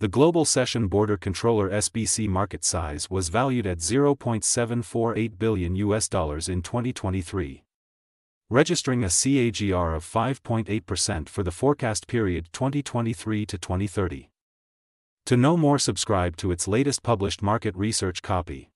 The global session border controller SBC market size was valued at 0.748 billion US dollars in 2023, registering a CAGR of 5.8% for the forecast period 2023 to 2030. To know more subscribe to its latest published market research copy.